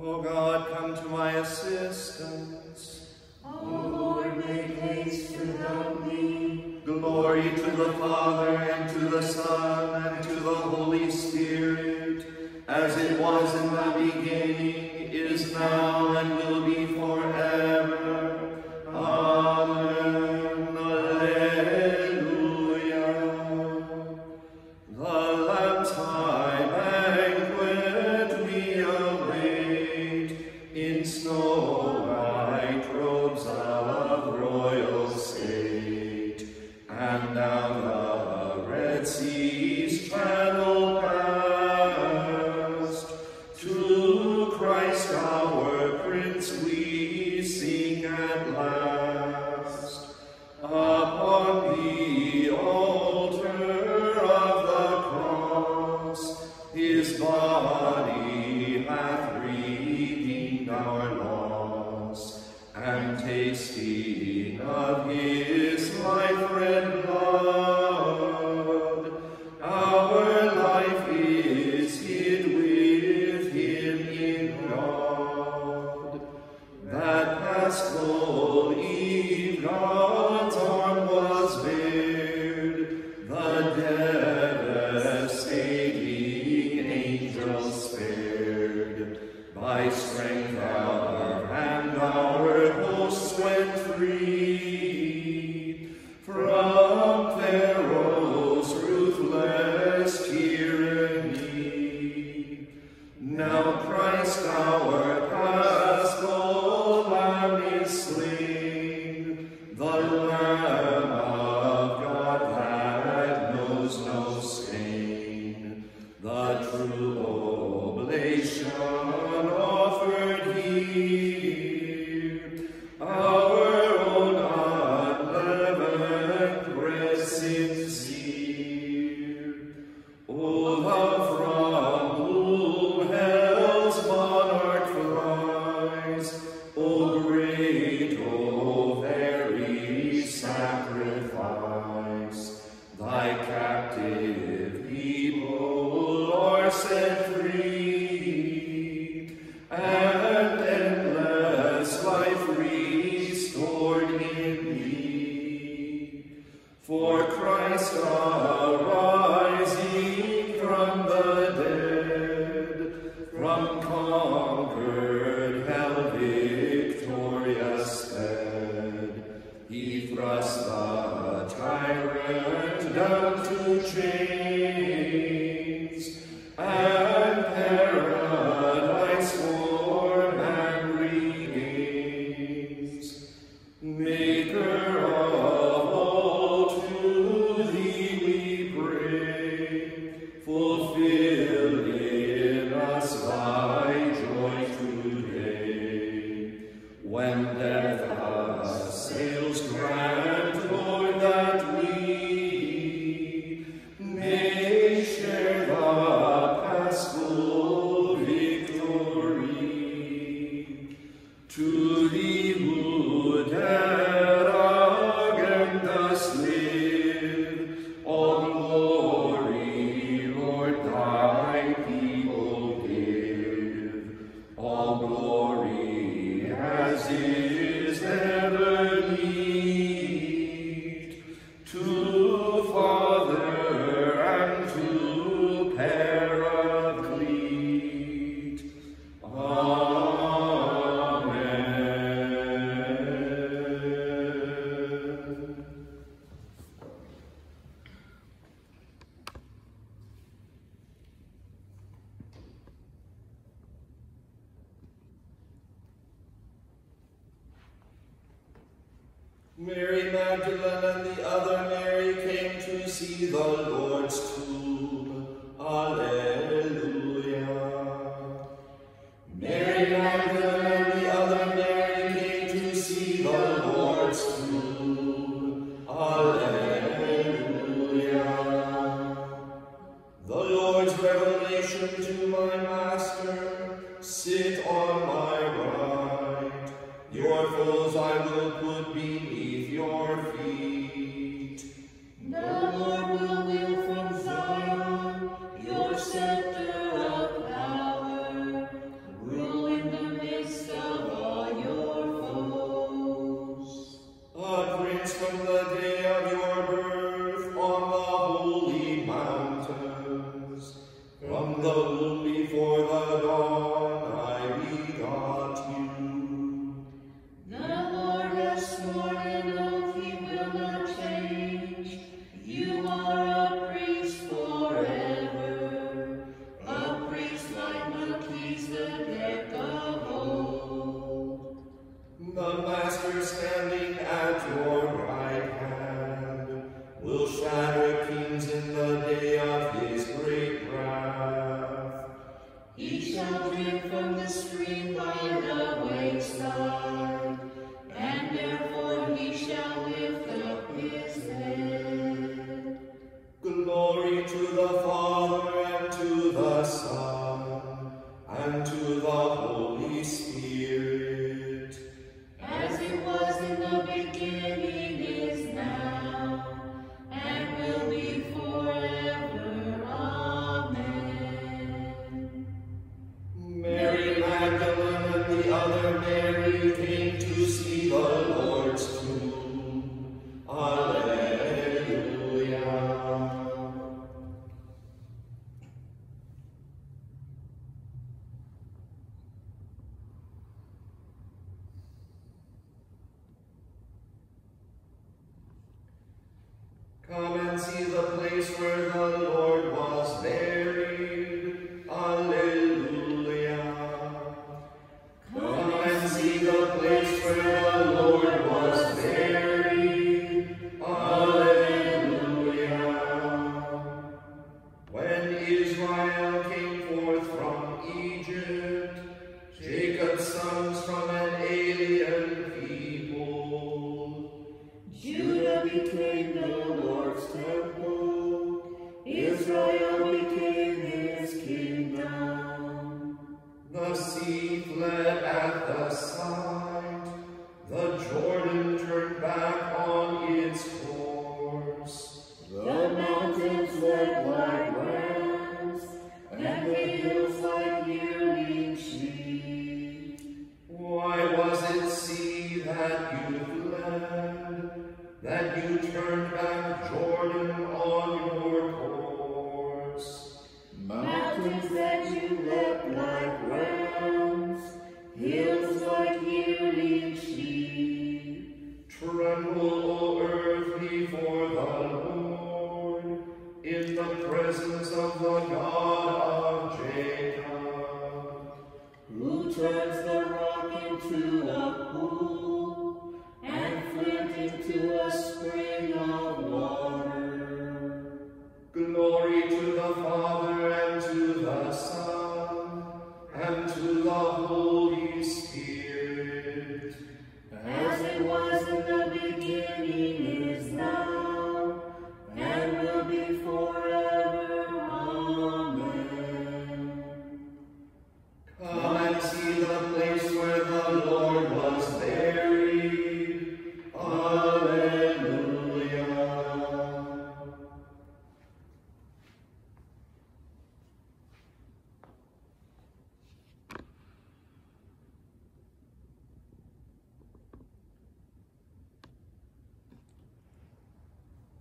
O God, come to my assistance. O Lord, make haste to help me. Glory to the Father, and to the Son, and to the Holy Spirit, as it was sin.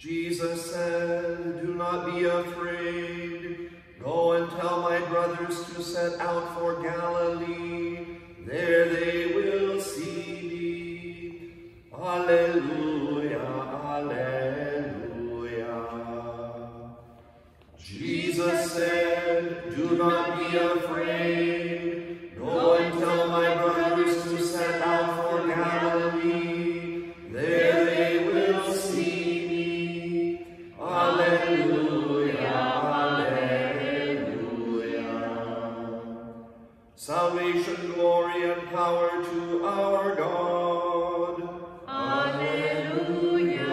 Jesus said, Do not be afraid. Go and tell my brothers to set out for Galilee. There they Salvation, glory, and power to our God. Alleluia.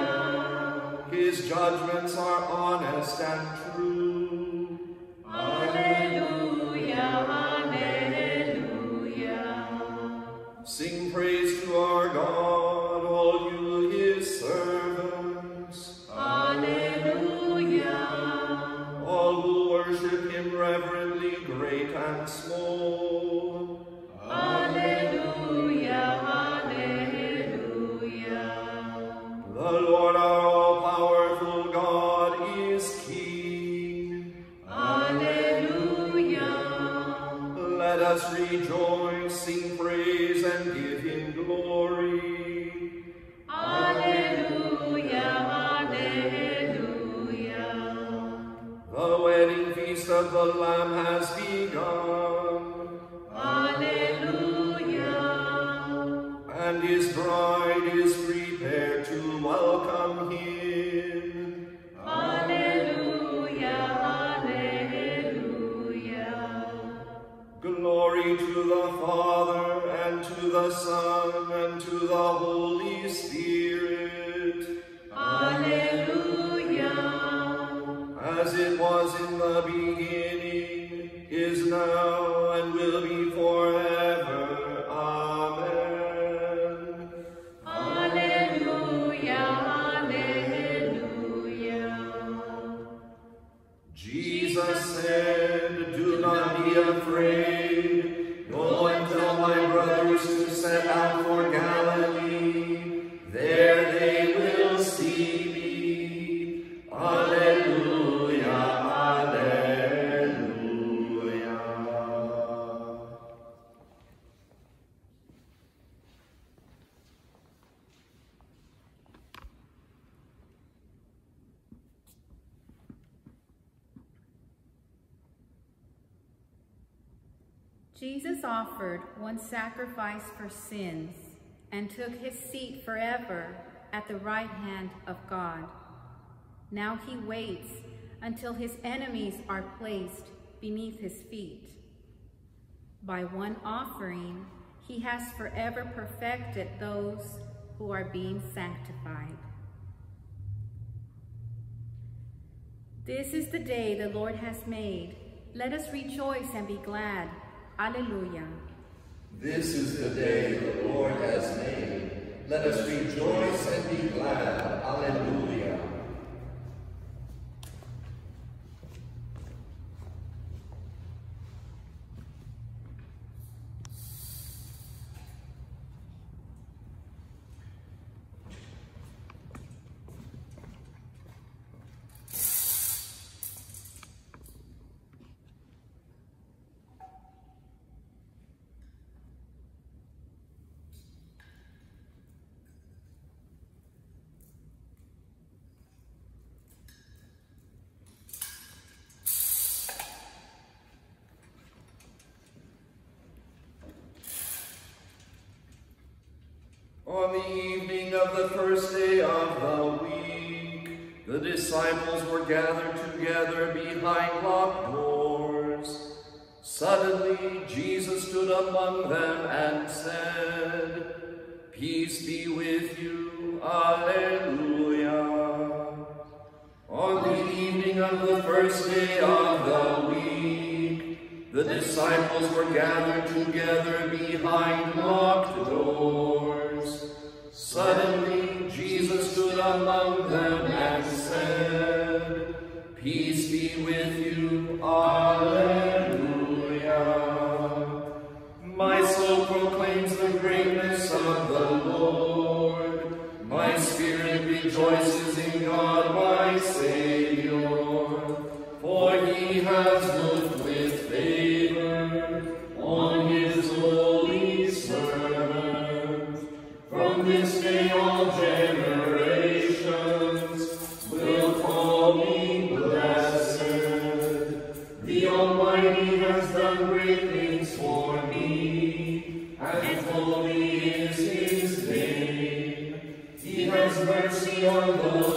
His judgments are honest and true. is King. Alleluia. Let us rejoice, sing praise, and give Holy Spirit, Jesus offered one sacrifice for sins and took his seat forever at the right hand of God. Now he waits until his enemies are placed beneath his feet. By one offering, he has forever perfected those who are being sanctified. This is the day the Lord has made. Let us rejoice and be glad. Alleluia. This is the day the Lord has made. Let us rejoice and be glad. Alleluia. On the evening of the first day of the week, the disciples were gathered together behind locked doors. Suddenly Jesus stood among them and said, Peace be with you. Alleluia. On the evening of the first day of the week, the disciples were gathered together behind locked The Almighty has done great things for me, and holy is his name. He has mercy on those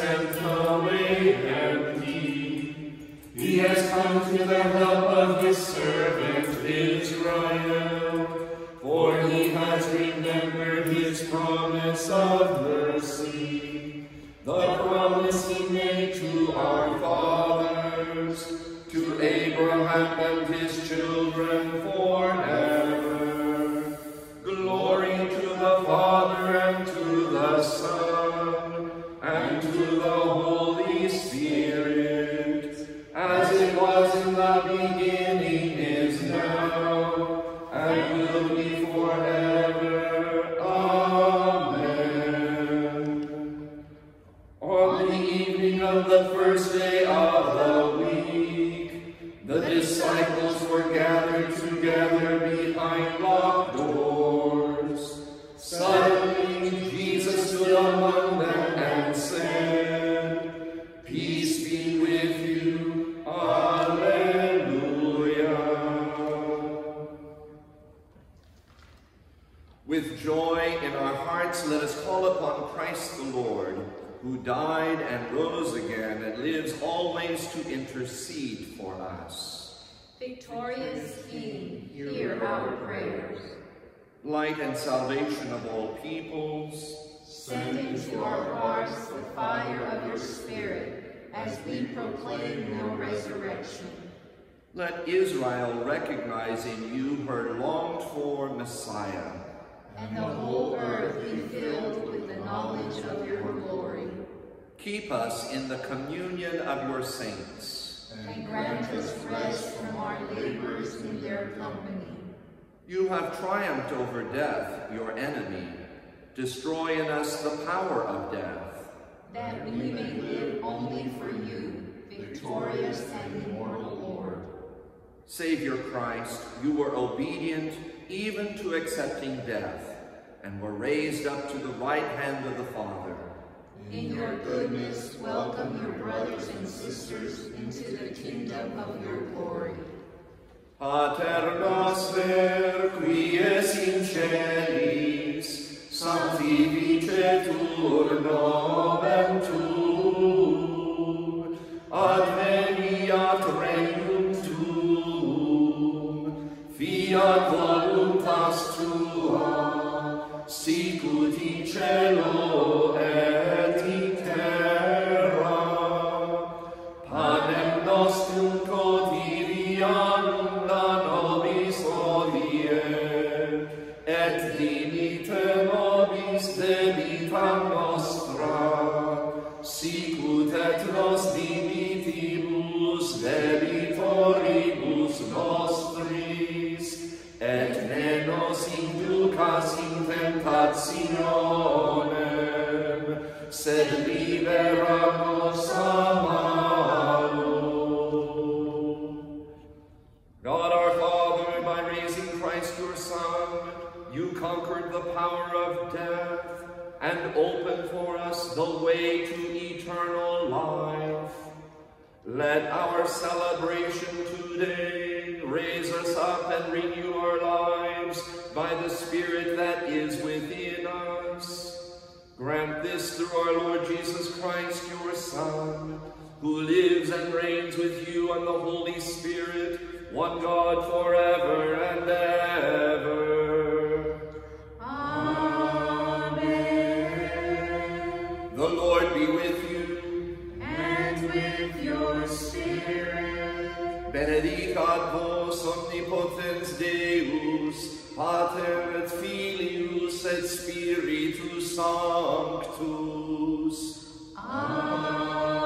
sent away empty. He has come to the help of his servant Israel, Victorious King, hear our prayers. Light and salvation of all peoples, Send into our hearts the fire of your Spirit as we proclaim your resurrection. let Israel recognize in you her longed-for Messiah. And the whole earth be filled with the knowledge of your glory. Keep us in the communion of your saints. And grant us rest from our labors in their company. You have triumphed over death, your enemy. Destroy in us the power of death. that we may live only for you, victorious and immortal Lord. Savior Christ, you were obedient even to accepting death, and were raised up to the right hand of the Father. In your goodness, welcome your brothers and sisters into the kingdom of your glory. Pater noster, qui es in celis, sanctificetur nomen tuum, adveniat regnum tuum, fiat voluntas tua, sicut in cielo Christ your Son, you conquered the power of death and opened for us the way to eternal life. Let our celebration today raise us up and renew our lives by the Spirit that is within us. Grant this through our Lord Jesus Christ, your Son, who lives and reigns with you and the Holy Spirit, one God forever and ever. Amen. The Lord be with you. And with your spirit. Benedicat vos omnipotens Deus, Pater et Filius et Spiritus Sanctus. Amen.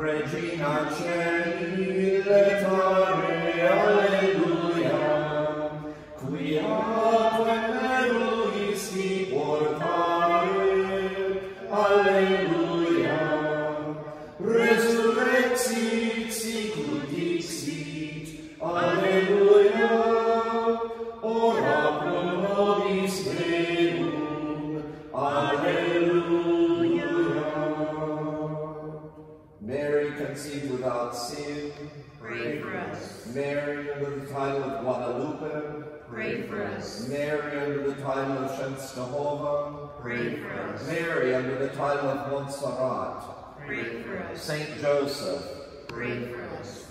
Regina Celi, letare, Mary under the title of Montserrat. Pray for us. Saint Joseph. Pray for us.